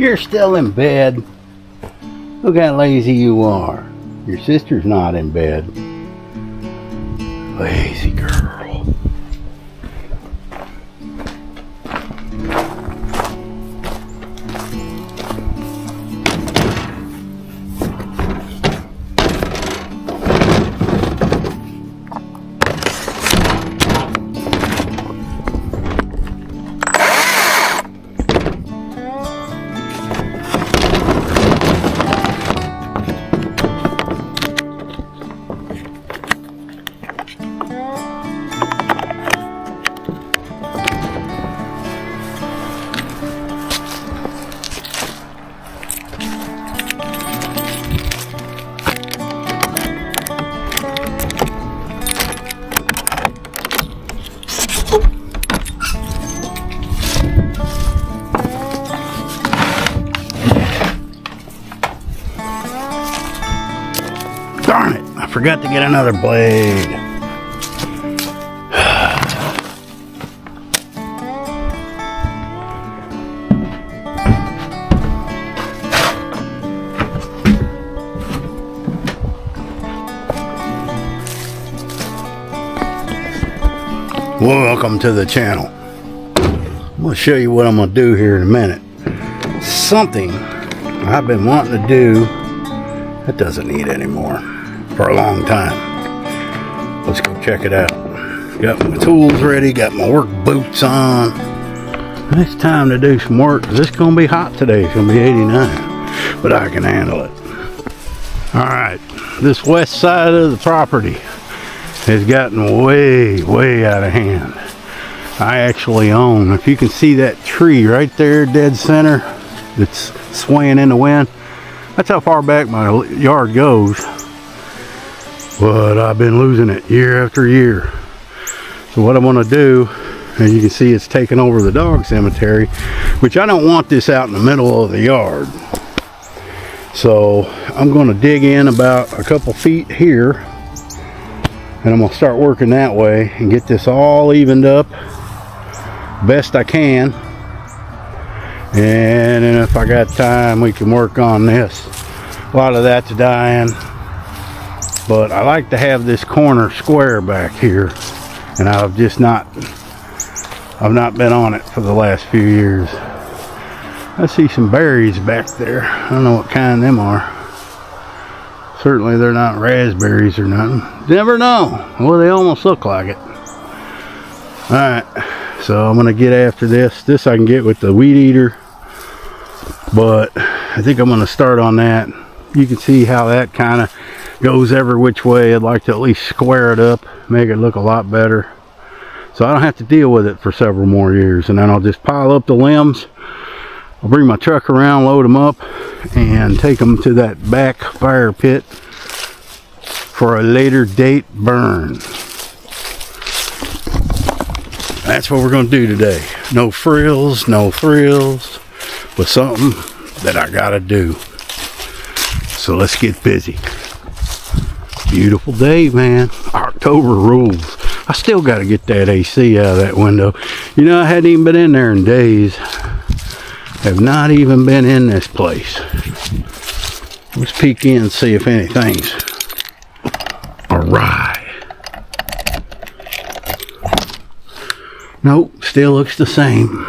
You're still in bed. Look how lazy you are. Your sister's not in bed. Lazy girl. Forgot to get another blade. Welcome to the channel. I'm going to show you what I'm going to do here in a minute. Something I've been wanting to do that doesn't need anymore for a long time. Let's go check it out. Got my tools ready, got my work boots on. It's time to do some work. It's going to be hot today. It's going to be 89, but I can handle it. All right, this west side of the property has gotten way, way out of hand. I actually own, if you can see that tree right there, dead center, that's swaying in the wind, that's how far back my yard goes. But I've been losing it year after year. So what I'm gonna do, and you can see it's taking over the dog cemetery, which I don't want this out in the middle of the yard. So I'm gonna dig in about a couple feet here and I'm gonna start working that way and get this all evened up best I can and if I got time we can work on this a lot of that's dying but I like to have this corner square back here and I've just not I've not been on it for the last few years. I see some berries back there. I don't know what kind them are. Certainly they're not raspberries or nothing. Never know. Well they almost look like it. All right so I'm gonna get after this. This I can get with the weed eater but I think I'm to start on that. You can see how that kind of goes every which way. I'd like to at least square it up, make it look a lot better. So I don't have to deal with it for several more years. And then I'll just pile up the limbs. I'll bring my truck around, load them up, and take them to that back fire pit for a later date burn. That's what we're going to do today. No frills, no thrills with something that I gotta do. So let's get busy. Beautiful day, man. October rules. I still gotta get that AC out of that window. You know, I hadn't even been in there in days. Have not even been in this place. Let's peek in and see if anything's awry. Nope, still looks the same.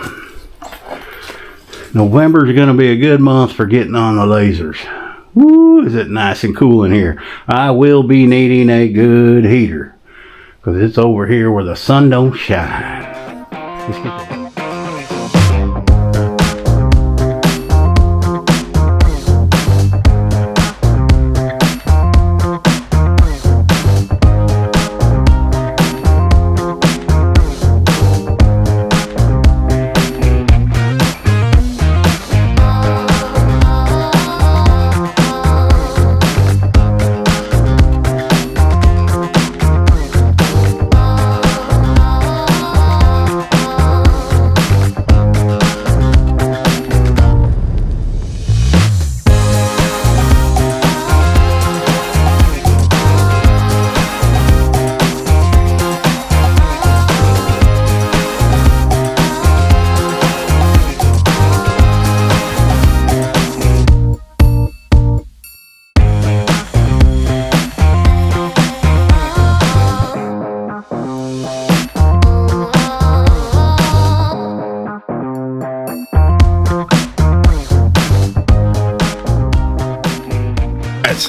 November is going to be a good month for getting on the lasers. Woo, is it nice and cool in here. I will be needing a good heater because it's over here where the sun don't shine.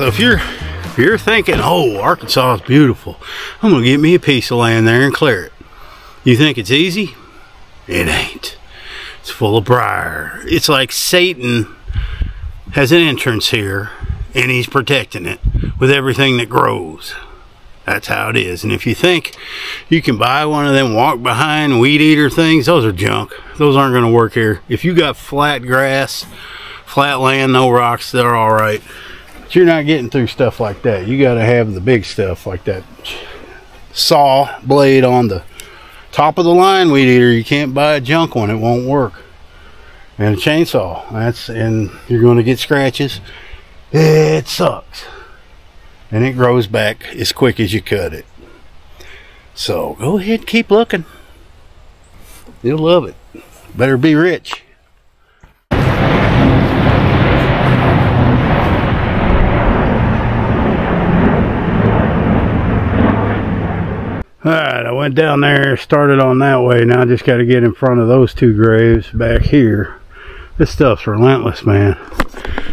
So if you're if you're thinking, oh, Arkansas is beautiful, I'm gonna get me a piece of land there and clear it. You think it's easy? It ain't. It's full of briar. It's like Satan has an entrance here and he's protecting it with everything that grows. That's how it is. And if you think you can buy one of them walk behind weed eater things, those are junk. Those aren't going to work here. If you got flat grass, flat land, no rocks, they're all right. You're not getting through stuff like that. You got to have the big stuff like that saw blade on the top of the line weed eater. You can't buy a junk one. It won't work. And a chainsaw. That's and you're going to get scratches. It sucks and it grows back as quick as you cut it. So go ahead keep looking. You'll love it. Better be rich. Alright, I went down there, started on that way. Now I just got to get in front of those two graves back here. This stuff's relentless, man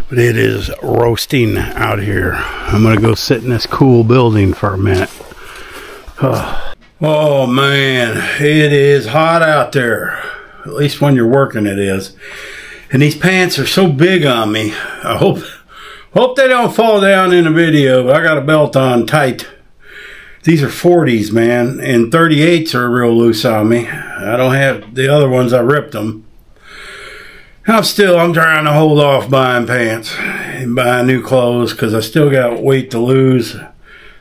but it is roasting out here. I'm gonna go sit in this cool building for a minute. Oh, oh man, it is hot out there. At least when you're working it is. And these pants are so big on me. I hope hope they don't fall down in the video. but I got a belt on tight. These are 40s, man, and 38s are real loose on me. I don't have the other ones, I ripped them. I'm still, I'm trying to hold off buying pants and buying new clothes because I still got weight to lose.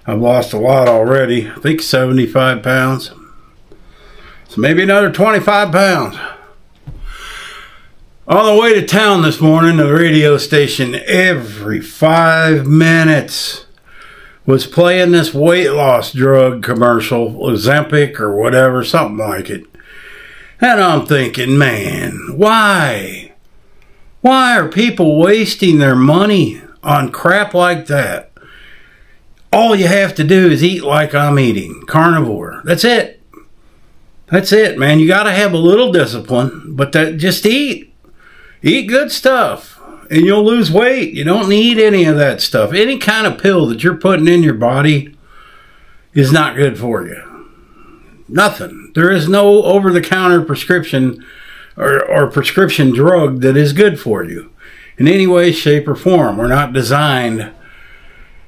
I've lost a lot already. I think 75 pounds. So maybe another 25 pounds. On the way to town this morning, the radio station every five minutes was playing this weight loss drug commercial, Ozempic or whatever, something like it. And I'm thinking, man, why? Why are people wasting their money on crap like that? All you have to do is eat like I'm eating, carnivore. That's it. That's it, man. You got to have a little discipline, but that just eat. Eat good stuff and you'll lose weight. You don't need any of that stuff. Any kind of pill that you're putting in your body is not good for you. Nothing. There is no over the counter prescription or, or prescription drug that is good for you in any way, shape, or form. We're not designed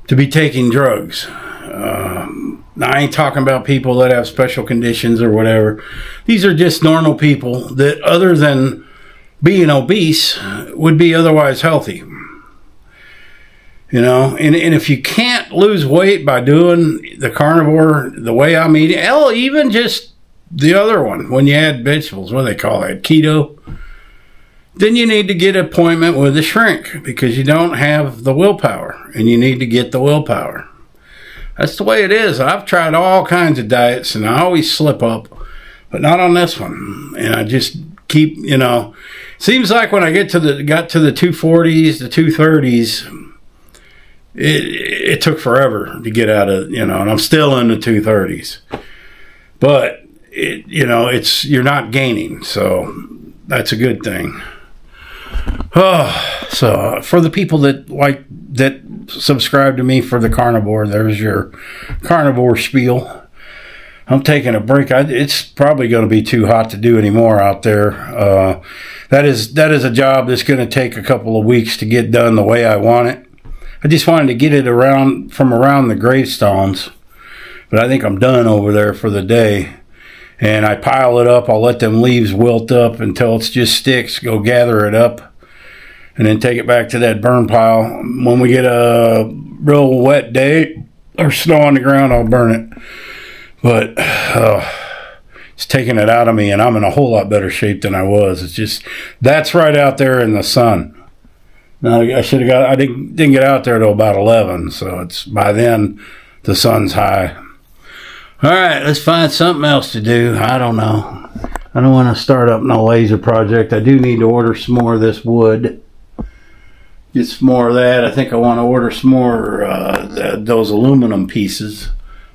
to be taking drugs. Um, I ain't talking about people that have special conditions or whatever. These are just normal people that, other than being obese, would be otherwise healthy. You know, and, and if you can't lose weight by doing the carnivore the way I'm eating, hell, even just the other one, when you add vegetables, what do they call that? Keto. Then you need to get an appointment with a shrink because you don't have the willpower and you need to get the willpower. That's the way it is. I've tried all kinds of diets and I always slip up, but not on this one. And I just keep, you know, seems like when I get to the got to the 240s, the 230s, it it took forever to get out of, you know, and I'm still in the 230s. But it, you know, it's you're not gaining, so that's a good thing. Oh, so uh, for the people that like that subscribe to me for the carnivore, there's your carnivore spiel. I'm taking a break. I, it's probably going to be too hot to do anymore out there. Uh, that is that is a job that's going to take a couple of weeks to get done the way I want it. I just wanted to get it around from around the gravestones, but I think I'm done over there for the day and I pile it up. I'll let them leaves wilt up until it's just sticks. Go gather it up and then take it back to that burn pile. When we get a real wet day or snow on the ground, I'll burn it. But uh, it's taking it out of me, and I'm in a whole lot better shape than I was. It's just that's right out there in the sun. Now I should have got. I didn't didn't get out there till about eleven, so it's by then the sun's high. All right, let's find something else to do. I don't know. I don't want to start up no laser project. I do need to order some more of this wood. Get some more of that. I think I want to order some more uh, those aluminum pieces,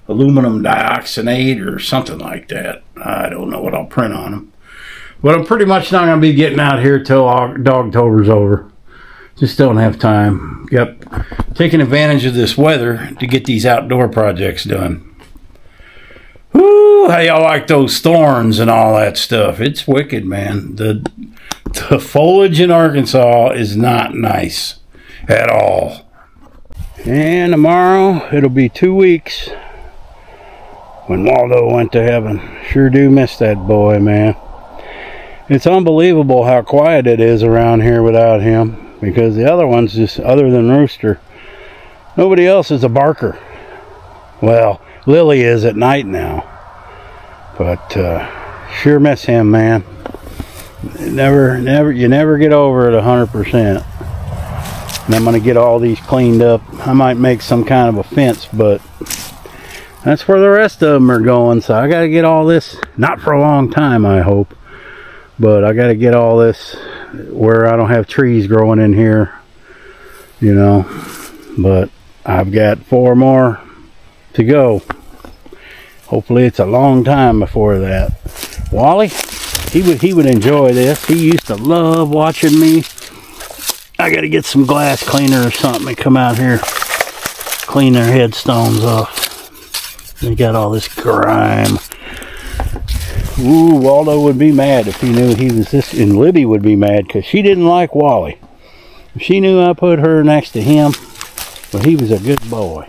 aluminum dioxinate or something like that. I don't know what I'll print on them. But I'm pretty much not going to be getting out here till Dogtober's over. Just don't have time. Yep. Taking advantage of this weather to get these outdoor projects done. Whoo, how y'all like those thorns and all that stuff? It's wicked, man. The the foliage in Arkansas is not nice at all. And tomorrow it'll be two weeks when Waldo went to heaven. Sure do miss that boy, man. It's unbelievable how quiet it is around here without him because the other ones just other than Rooster nobody else is a barker. Well Lily is at night now. But uh, sure miss him man. Never never you never get over it a hundred percent. And I'm gonna get all these cleaned up. I might make some kind of a fence but that's where the rest of them are going so I gotta get all this not for a long time I hope but I gotta get all this where I don't have trees growing in here, you know. But I've got four more to go. Hopefully it's a long time before that. Wally, he would he would enjoy this. He used to love watching me. I got to get some glass cleaner or something and come out here clean their headstones off. They got all this grime. Ooh, Waldo would be mad if he knew he was this, and Libby would be mad because she didn't like Wally. If she knew I put her next to him, well, he was a good boy.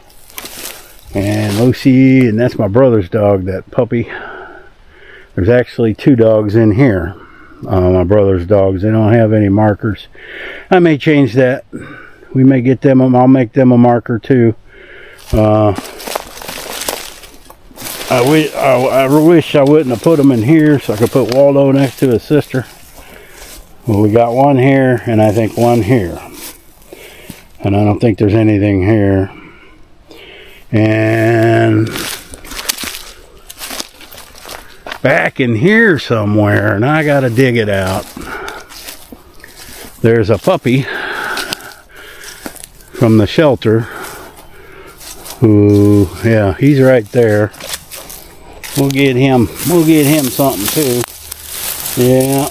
And Lucy, and that's my brother's dog, that puppy. There's actually two dogs in here. Uh, my brother's dogs. They don't have any markers. I may change that. We may get them. I'll make them a marker too. Uh, I wish I, I wish I wouldn't have put them in here so I could put Waldo next to his sister. Well, we got one here and I think one here. And I don't think there's anything here. And back in here somewhere, and I gotta dig it out. There's a puppy from the shelter who, yeah, he's right there. We'll get him, we'll get him something too. Yeah,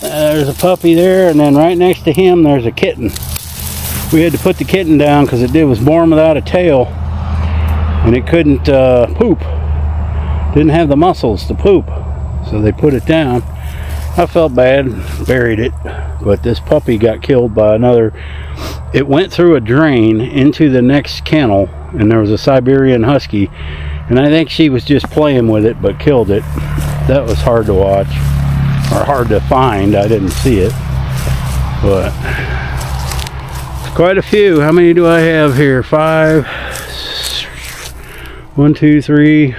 there's a puppy there, and then right next to him, there's a kitten. We had to put the kitten down because it did was born without a tail, and it couldn't uh, poop. Didn't have the muscles to poop, so they put it down. I felt bad, buried it, but this puppy got killed by another. It went through a drain into the next kennel, and there was a Siberian Husky and I think she was just playing with it but killed it. That was hard to watch or hard to find. I didn't see it. But quite a few. How many do I have here? Five one two three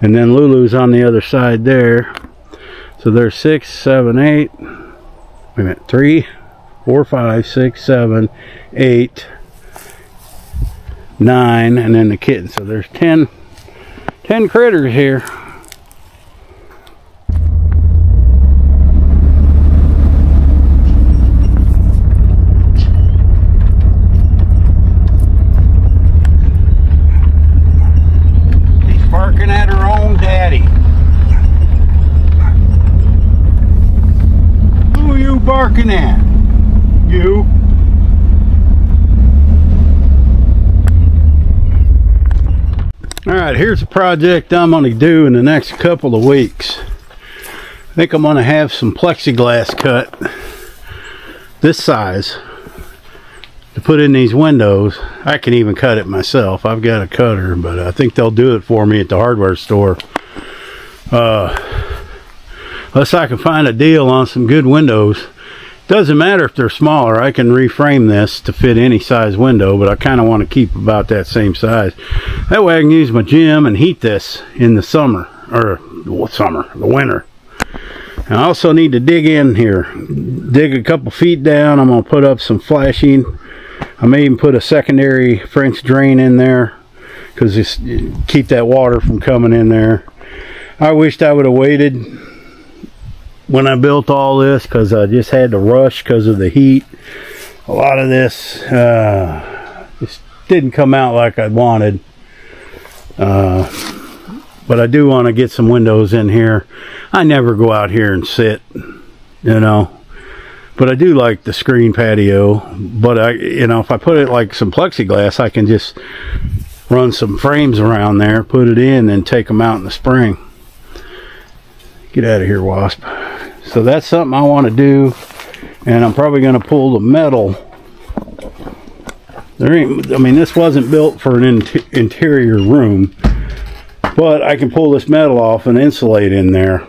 and then Lulu's on the other side there. So there's six seven eight wait a minute three four five six seven eight nine and then the kitten so there's 10 10 critters here He's barking at her own daddy who are you barking at you All right, here's a project I'm going to do in the next couple of weeks. I think I'm going to have some plexiglass cut this size to put in these windows. I can even cut it myself. I've got a cutter, but I think they'll do it for me at the hardware store. Uh, unless I can find a deal on some good windows doesn't matter if they're smaller. I can reframe this to fit any size window, but I kind of want to keep about that same size. That way I can use my gym and heat this in the summer, or summer, the winter. I also need to dig in here. Dig a couple feet down. I'm going to put up some flashing. I may even put a secondary French drain in there because just keep that water from coming in there. I wished I would have waited when I built all this because I just had to rush because of the heat. A lot of this uh, just didn't come out like I wanted. Uh, but I do want to get some windows in here. I never go out here and sit, you know. But I do like the screen patio. But I, you know, if I put it like some plexiglass, I can just run some frames around there, put it in, and take them out in the spring. Get out of here, wasp. So that's something I want to do, and I'm probably going to pull the metal. There ain't, I mean, this wasn't built for an in interior room, but I can pull this metal off and insulate in there,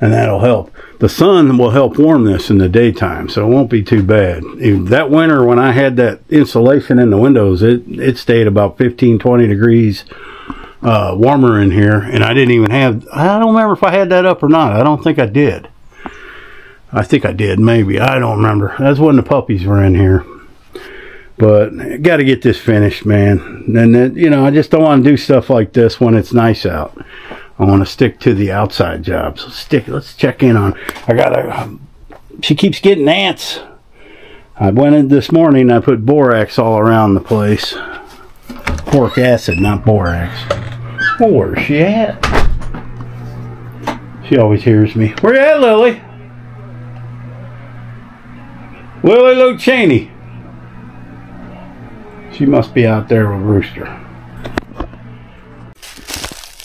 and that'll help the sun will help warm this in the daytime, so it won't be too bad. That winter when I had that insulation in the windows, it, it stayed about 15, 20 degrees uh, warmer in here, and I didn't even have, I don't remember if I had that up or not. I don't think I did. I think I did, maybe. I don't remember. That's when the puppies were in here. But got to get this finished, man. And then, you know, I just don't want to do stuff like this when it's nice out. I want to stick to the outside jobs. Let's stick. Let's check in on. I got a. She keeps getting ants. I went in this morning. I put borax all around the place. Boric acid, not borax. Well, where's she at? She always hears me. Where you at, Lily? Lily Luke Cheney. She must be out there with Rooster.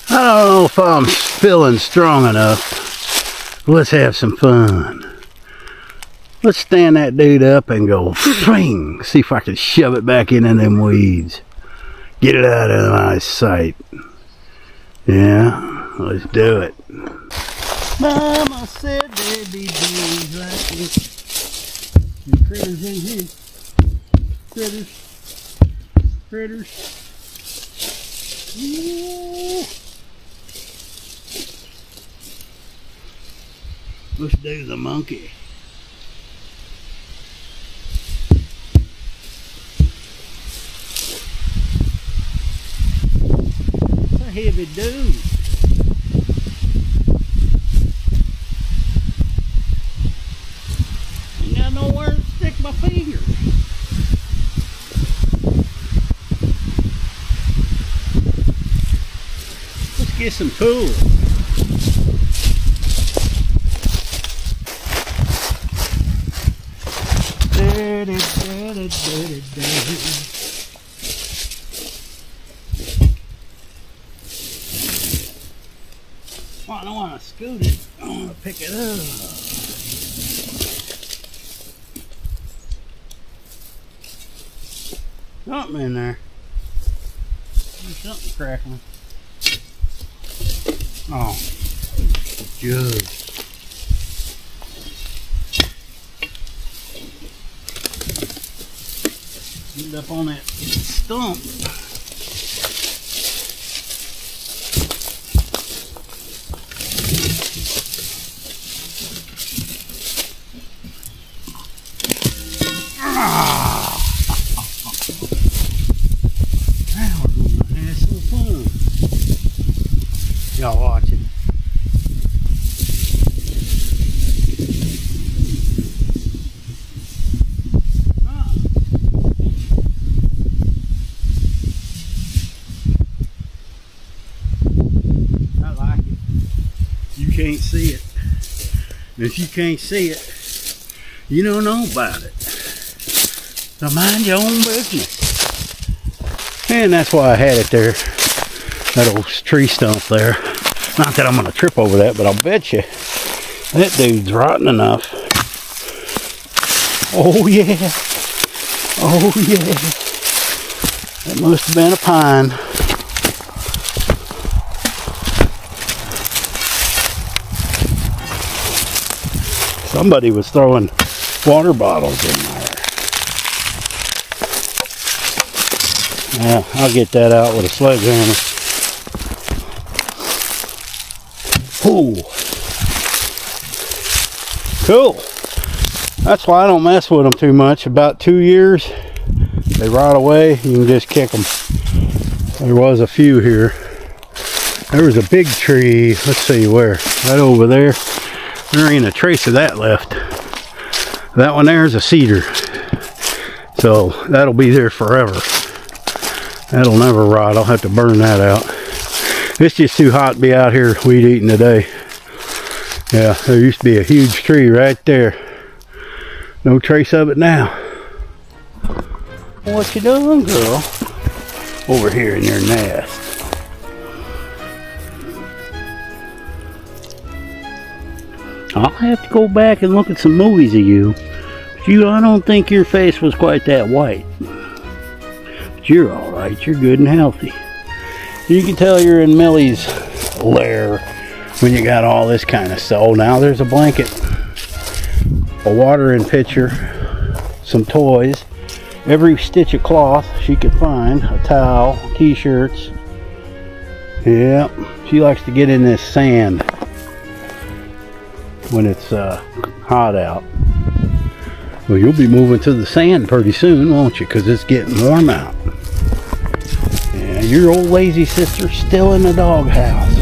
I don't know if I'm feeling strong enough. Let's have some fun. Let's stand that dude up and go swing. See if I can shove it back into them weeds. Get it out of my sight. Yeah, let's do it. Mama said there'd be days like this. Some critters in here. Critters. Critters. Yeah. Let's do the monkey. Heavy dude. Ain't got nowhere to stick my fingers. Let's get some tools. Well, I don't want to scoot it. I pick. Something in there. There's something crackling. Oh, judge. End up on that stump. can't see it. If you can't see it, you don't know about it. So mind your own business. And that's why I had it there. That old tree stump there. Not that I'm going to trip over that, but I'll bet you that dude's rotten enough. Oh yeah. Oh yeah. That must have been a pine. Somebody was throwing water bottles in there. Yeah, I'll get that out with a sledgehammer. Ooh. Cool. That's why I don't mess with them too much. About two years, they rot away. You can just kick them. There was a few here. There was a big tree. Let's see where. Right over there. There ain't a trace of that left. That one there is a cedar. So that'll be there forever. That'll never rot. I'll have to burn that out. It's just too hot to be out here weed eating today. Yeah, there used to be a huge tree right there. No trace of it now. What you doing, girl? Over here in your nest. I'll have to go back and look at some movies of you. But you, I don't think your face was quite that white. But you're alright. You're good and healthy. You can tell you're in Millie's lair when you got all this kind of stuff. Oh, now there's a blanket, a watering pitcher, some toys, every stitch of cloth she could find, a towel, t-shirts. Yep, she likes to get in this sand when it's uh, hot out. Well, you'll be moving to the sand pretty soon, won't you? Because it's getting warm out. Yeah, your old lazy sister's still in the doghouse.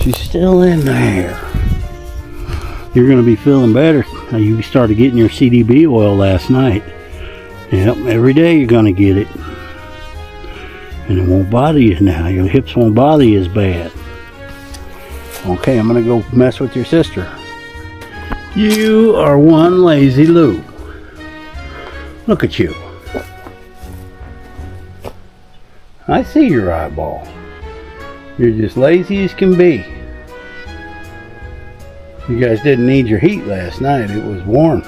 She's still in there. You're going to be feeling better. You started getting your CDB oil last night. Yep, every day you're going to get it. And it won't bother you now. Your hips won't bother you as bad. Okay, I'm going to go mess with your sister. You are one lazy Lou. Look at you. I see your eyeball. You're just lazy as can be. You guys didn't need your heat last night. It was warm.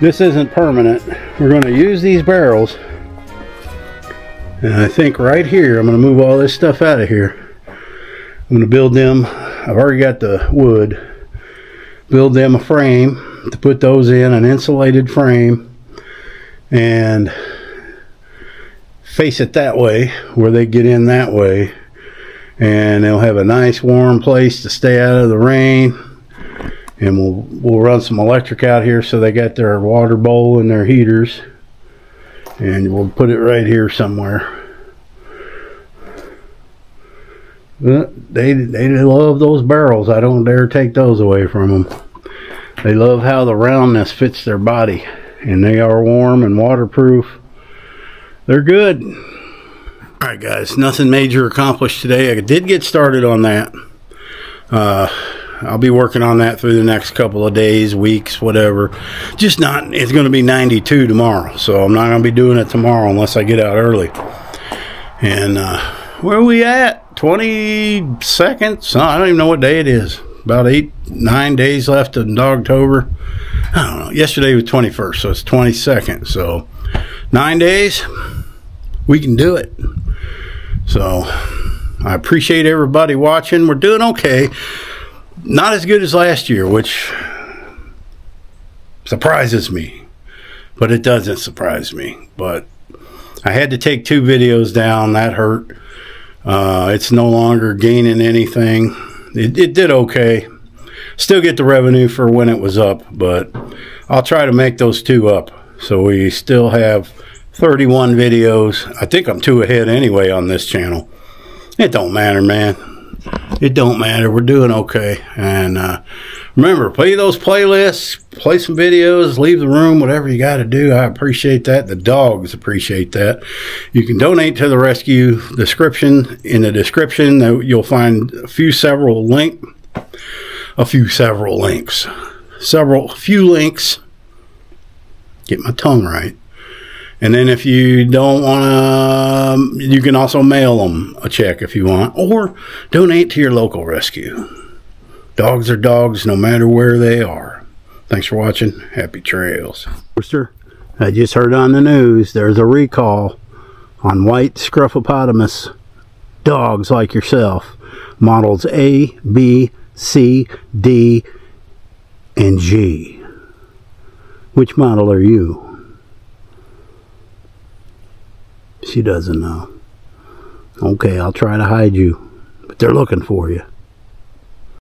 This isn't permanent. We're going to use these barrels. And I think right here, I'm going to move all this stuff out of here. I'm going to build them. I've already got the wood build them a frame to put those in an insulated frame and face it that way where they get in that way. And they'll have a nice warm place to stay out of the rain. And we'll we'll run some electric out here so they got their water bowl and their heaters. And we'll put it right here somewhere they they love those barrels. I don't dare take those away from them. They love how the roundness fits their body, and they are warm and waterproof. They're good. All right, guys. Nothing major accomplished today. I did get started on that. Uh, I'll be working on that through the next couple of days, weeks, whatever. Just not. It's going to be 92 tomorrow, so I'm not going to be doing it tomorrow unless I get out early. And uh, where we at? 20 seconds. I don't even know what day it is. About eight, nine days left in Dogtober. I don't know. Yesterday was 21st, so it's 22nd. So nine days, we can do it. So I appreciate everybody watching. We're doing okay. Not as good as last year, which surprises me. But it doesn't surprise me. But I had to take two videos down. That hurt. Uh, it's no longer gaining anything. It, it did okay. Still get the revenue for when it was up, but I'll try to make those two up. So we still have 31 videos. I think I'm two ahead anyway on this channel. It don't matter, man. It don't matter. We're doing okay. And uh, remember, play those playlists, play some videos, leave the room, whatever you got to do. I appreciate that. The dogs appreciate that. You can donate to the rescue description. In the description, you'll find a few several link, a few several links, several few links. Get my tongue right. And then if you don't want to, um, you can also mail them a check if you want, or donate to your local rescue. Dogs are dogs no matter where they are. Thanks for watching. Happy trails. Mister, I just heard on the news there's a recall on white scruffopotamus dogs like yourself. Models A, B, C, D, and G. Which model are you? She doesn't know. Okay, I'll try to hide you. But they're looking for you.